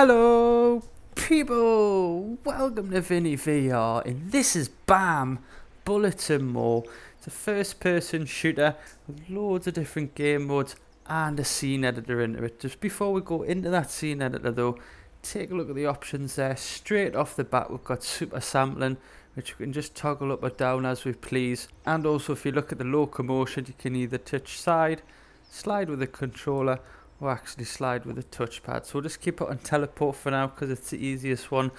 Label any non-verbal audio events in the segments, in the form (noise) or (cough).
Hello, people! Welcome to Vinny VR, and this is BAM! Bullets and More. It's a first person shooter with loads of different game modes and a scene editor into it. Just before we go into that scene editor, though, take a look at the options there. Straight off the bat, we've got super sampling, which we can just toggle up or down as we please. And also, if you look at the locomotion, you can either touch side, slide with the controller, or actually slide with a touchpad. So we'll just keep it on teleport for now because it's the easiest one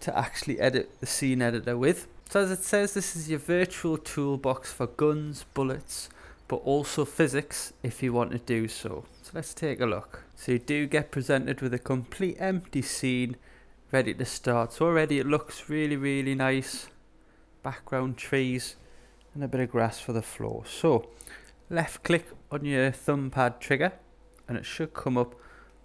to actually edit the scene editor with. So as it says, this is your virtual toolbox for guns, bullets, but also physics if you want to do so. So let's take a look. So you do get presented with a complete empty scene ready to start. So already it looks really, really nice. Background trees and a bit of grass for the floor. So left click on your thumb pad trigger and it should come up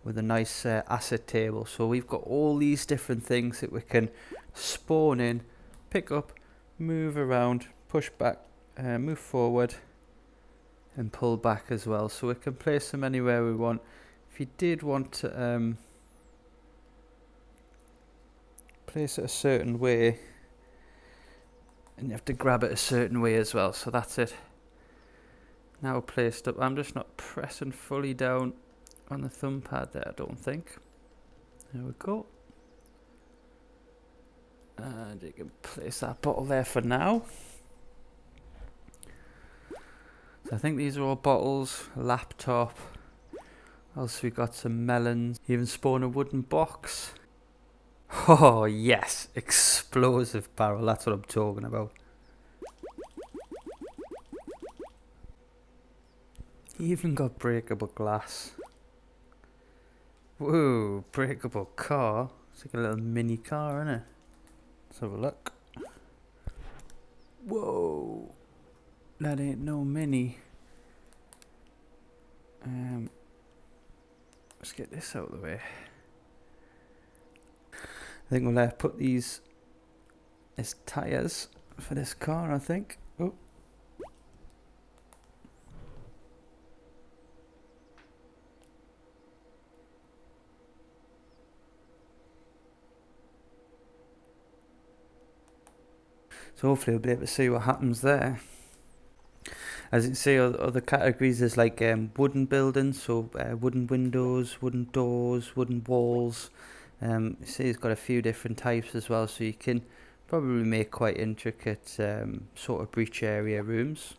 with a nice uh, asset table. So we've got all these different things that we can spawn in, pick up, move around, push back, uh, move forward and pull back as well. So we can place them anywhere we want. If you did want to um, place it a certain way, and you have to grab it a certain way as well. So that's it now placed up. I'm just not pressing fully down on the thumb pad there, I don't think. There we go. And you can place that bottle there for now. So I think these are all bottles, laptop. Also we got some melons, even spawn a wooden box. (laughs) Oh yes, explosive barrel, that's what I'm talking about. Even got breakable glass. Whoa, breakable car. It's like a little mini car, isn't it? Let's have a look. Whoa. That ain't no mini. Um, let's get this out of the way. I think we'll uh, put these as tyres for this car, I think. Oh. So hopefully we'll be able to see what happens there. As you can see, other categories is like um, wooden buildings, so uh, wooden windows, wooden doors, wooden walls. Um, you see, it's got a few different types as well, so you can probably make quite intricate um, sort of breach area rooms.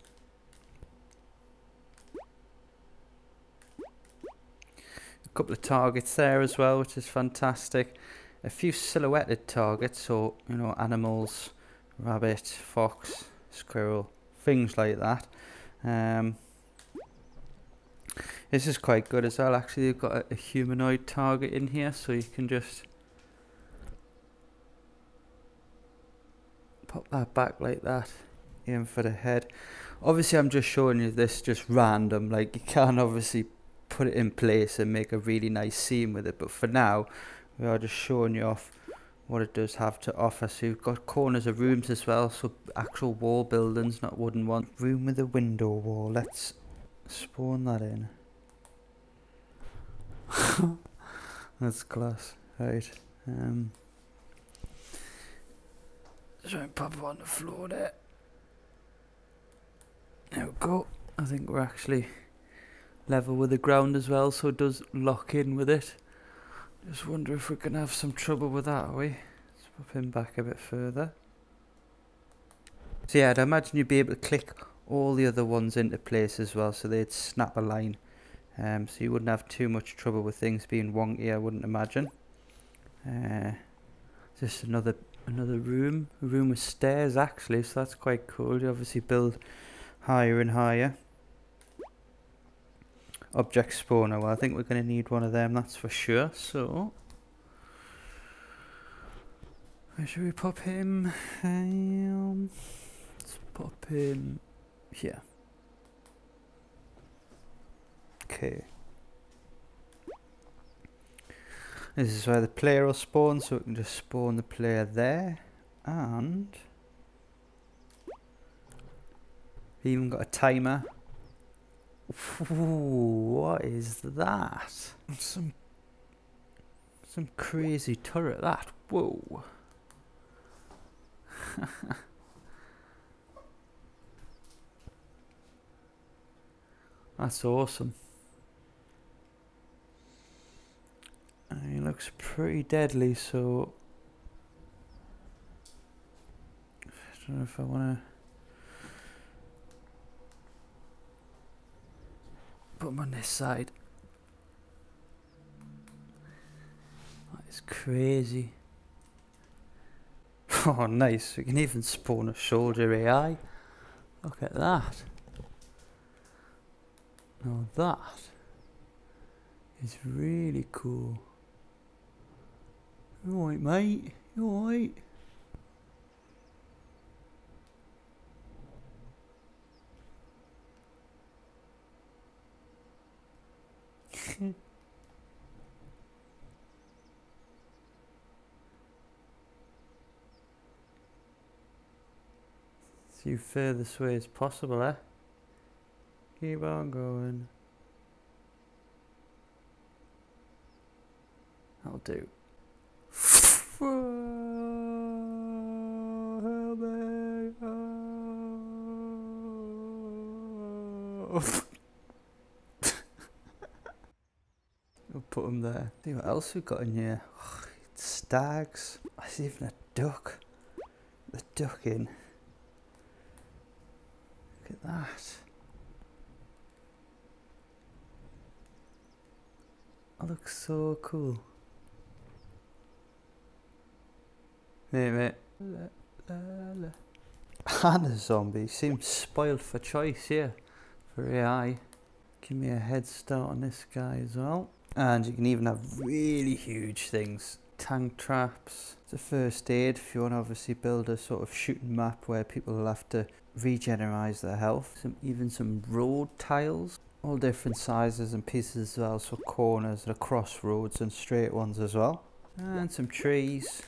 A couple of targets there as well, which is fantastic. A few silhouetted targets, so you know animals rabbit, fox, squirrel, things like that. Um, this is quite good as well. Actually, you've got a, a humanoid target in here, so you can just pop that back like that in for the head. Obviously, I'm just showing you this just random. Like you can't obviously put it in place and make a really nice scene with it, but for now, we are just showing you off what it does have to offer. So you've got corners of rooms as well, so actual wall buildings, not wooden ones. Room with a window wall. Let's spawn that in. (laughs) That's class. Right. Um, try and pop it on the floor there. There we go. I think we're actually level with the ground as well, so it does lock in with it. Just wonder if we're going to have some trouble with that, are we? Let's pop him back a bit further. So yeah, I'd imagine you'd be able to click all the other ones into place as well, so they'd snap a line. Um, so you wouldn't have too much trouble with things being wonky, I wouldn't imagine. Uh, just another another room, a room with stairs actually, so that's quite cool. You obviously build higher and higher object spawner. Well, I think we're going to need one of them, that's for sure. So, where should we pop him? Um, let's pop him here. Okay. This is where the player will spawn, so we can just spawn the player there. And... Even got a timer what is that? Some Some crazy turret that. Whoa. (laughs) That's awesome. And he looks pretty deadly, so I don't know if I want to on this side. That is crazy. (laughs) Oh, nice. We can even spawn a soldier AI. Look at that. Now that is really cool. You alright, mate? You alright? You furthest way as possible, eh? Keep on going. I'll do. We'll put them there. See what else we've got in here. Oh, (sighs) stags. There's even a duck. The duck in. Look at that. That looks so cool. Mate, mate. La, la, la. And a zombie. Seems spoiled for choice here. For AI. Give me a head start on this guy as well. And you can even have really huge things. Tank traps. A first aid if you want to obviously build a sort of shooting map where people will have to regenerate their health. Some Even some road tiles. All different sizes and pieces as well. So corners and crossroads and straight ones as well. And some trees.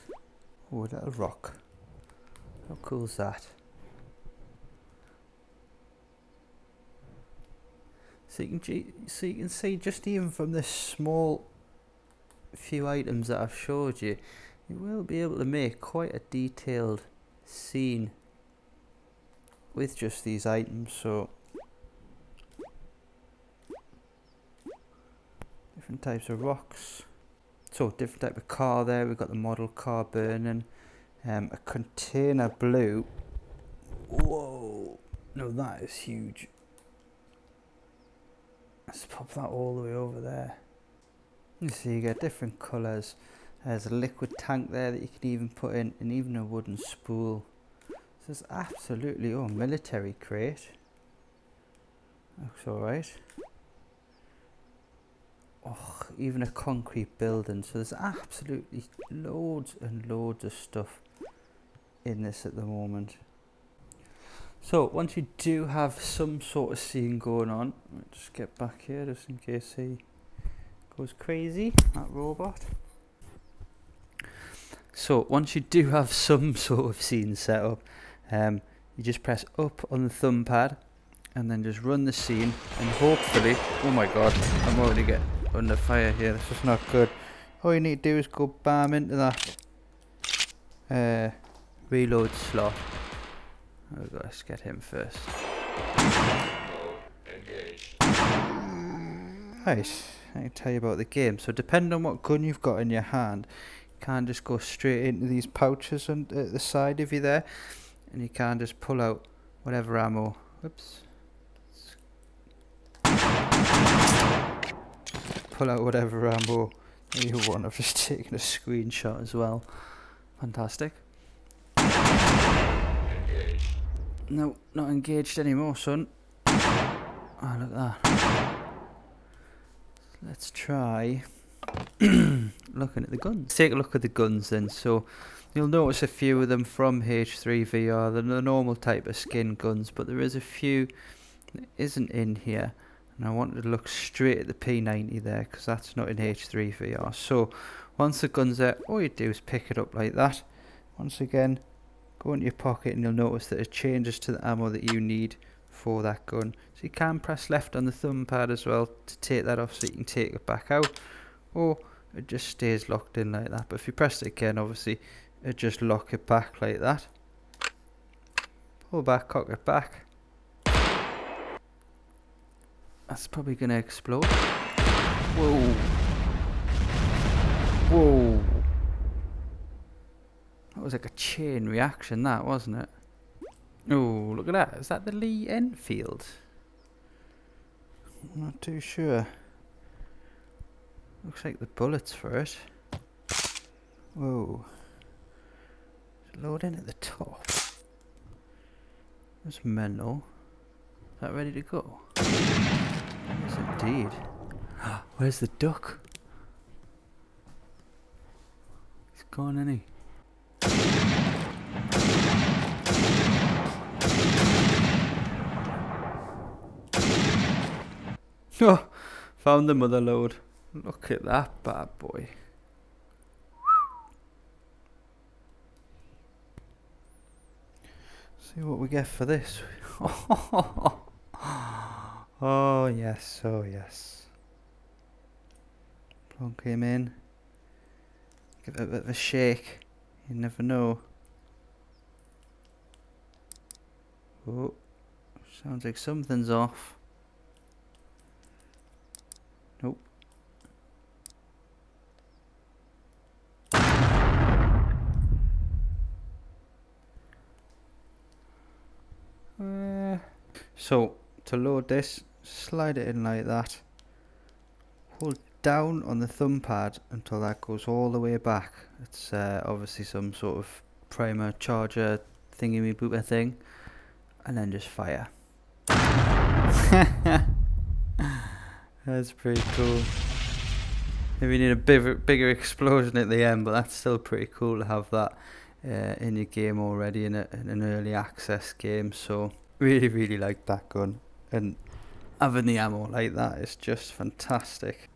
Oh, a little rock. How cool is that? So you can so you can see just even from this small few items that I've showed you, you will be able to make quite a detailed scene with just these items. So different types of rocks. So different type of car there. We've got the model car burning. Um, a container blue. Whoa! No, that is huge. Let's pop that all the way over there. You see you get different colours. There's a liquid tank there that you can even put in and even a wooden spool. So is absolutely, oh, military crate. Looks alright. Oh, even a concrete building. So there's absolutely loads and loads of stuff in this at the moment. So once you do have some sort of scene going on, let me just get back here just in case he goes crazy, that robot. So once you do have some (laughs) sort of scene set up, um, you just press up on the thumb pad and then just run the scene and hopefully, oh my god, I'm already getting under fire here, this is not good. All you need to do is go bam into that uh, reload slot Oh, let's get him first. Right, I tell you about the game. So depending on what gun you've got in your hand, you can just go straight into these pouches on at uh, the side of you there, and you can just pull out whatever ammo. Whoops. Pull out whatever ammo you want. I've just (laughs) taken a screenshot as well. Fantastic. No, not engaged anymore, son. Oh, look at that. Let's try (clears throat) looking at the guns. Take a look at the guns then. So you'll notice a few of them from H3VR. They're the normal type of skin guns, but there is a few that isn't in here. And I wanted to look straight at the P90 there because that's not in H3VR. So once the gun's there, all you do is pick it up like that. Once again, go into your pocket and you'll notice that it changes to the ammo that you need for that gun. So you can press left on the thumb pad as well to take that off so you can take it back out. Or it just stays locked in like that. But if you press it again, obviously, it just lock it back like that. Pull back, cock it back. That's probably going to explode. Whoa. Whoa. That was like a chain reaction, that, wasn't it? Oh, look at that. Is that the Lee Enfield? I'm not too sure. Looks like the bullets for it. Whoa. Load in at the top. That's mental. Is that ready to go? Yes, indeed. (gasps) Where's the duck? He's gone, any. Oh, found the mother lode. Look at that bad boy. See what we get for this. (laughs) oh yes, oh yes. Plonk him in. Give it a bit of a shake. You never know. Oh, sounds like something's off. Nope. Uh, so, to load this, slide it in like that. Hold down on the thumb pad until that goes all the way back. It's uh, obviously some sort of primer charger thingy me booper thing. And then just fire. (laughs) That's pretty cool. Maybe you need a bigger, bigger explosion at the end, but that's still pretty cool to have that uh, in your game already in, a, in an early access game. So really, really like that gun, and having the ammo like that is just fantastic.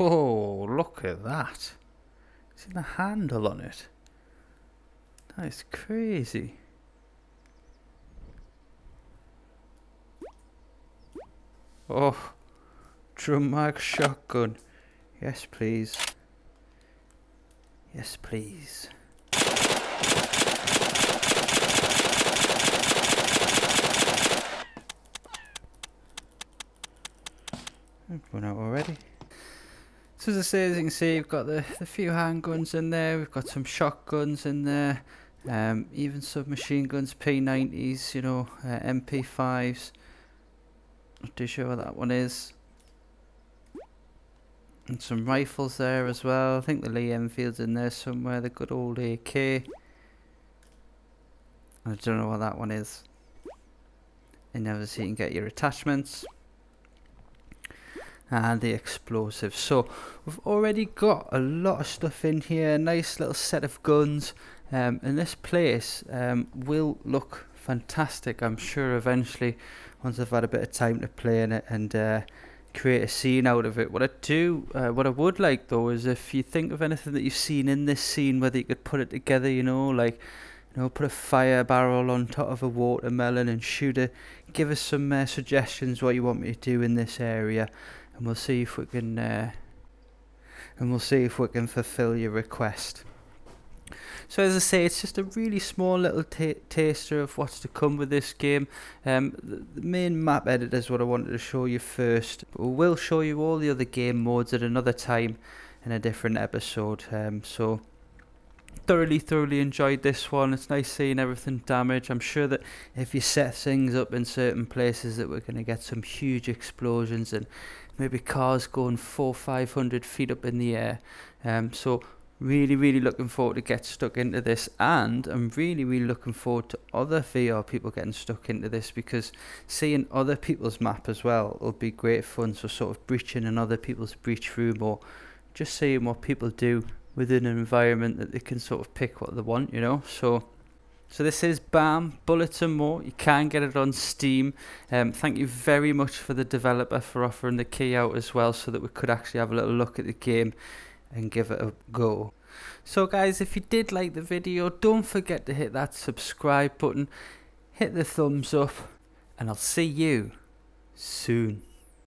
Oh, Look at that. See the handle on it. That is crazy. Oh. Drum mag shotgun. Yes, please. Yes, please. Run out already. So as I say, as you can see, we've got the, the few handguns in there. We've got some shotguns in there. Um, even submachine guns, P90s, you know, uh, MP5s. Not too sure what that one is. And some rifles there as well. I think the Lee Enfield's in there somewhere. The good old AK. I don't know what that one is. And obviously you can get your attachments. And the explosives. So we've already got a lot of stuff in here. A nice little set of guns. Um, and this place um, will look fantastic. I'm sure eventually once I've had a bit of time to play in it and uh, create a scene out of it. What I do, uh, what I would like though, is if you think of anything that you've seen in this scene, whether you could put it together, you know, like, you know, put a fire barrel on top of a watermelon and shoot it. Give us some uh, suggestions what you want me to do in this area, and we'll see if we can, uh, and we'll see if we can fulfill your request. So as I say, it's just a really small little taster of what's to come with this game. Um, the, the, main map editor is what I wanted to show you first. We will show you all the other game modes at another time in a different episode. Um, so thoroughly, thoroughly enjoyed this one. It's nice seeing everything damaged. I'm sure that if you set things up in certain places that we're going to get some huge explosions and maybe cars going four, five hundred feet up in the air. Um, so really really looking forward to get stuck into this. And i'm really really looking forward to other vr people getting stuck into this because seeing other people's map as well will be great fun. So sort of breaching in other people's breach room or just seeing what people do within an environment that they can sort of pick what they want you know? So so this is BAM, Bullets and More. You can get it on Steam. Um, thank you very much for the developer for offering the key out as well so that we could actually have a little look at the game and give it a go. So guys, if you did like the video, don't forget to hit that subscribe button, hit the thumbs up, and I'll see you soon.